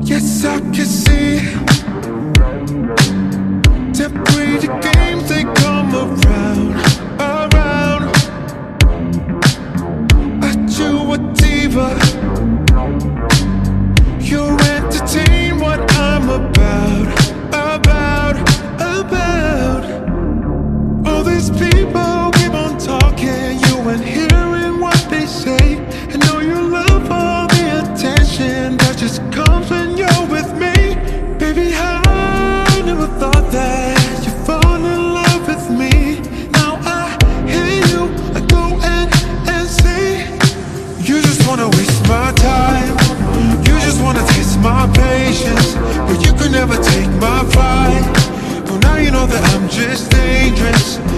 Yes, I can see. To play the game, they come around, around. I you, a diva. promise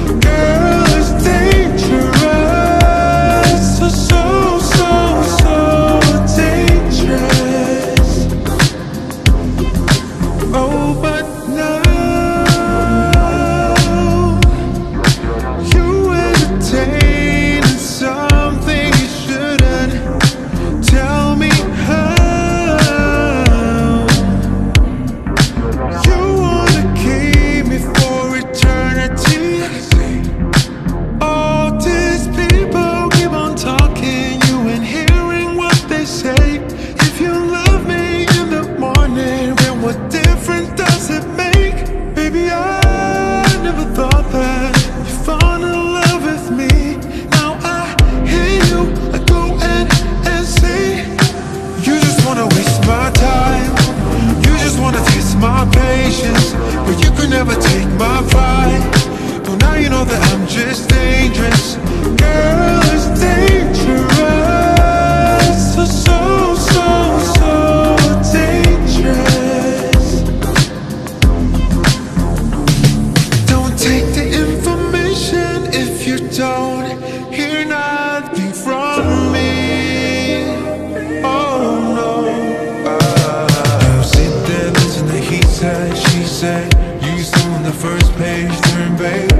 dangerous. Girl, dangerous. So, so, so, dangerous. Don't take the information if you don't hear nothing from me. Oh, no. Sit there, listen to he said, she said. You on the first page, turn babe.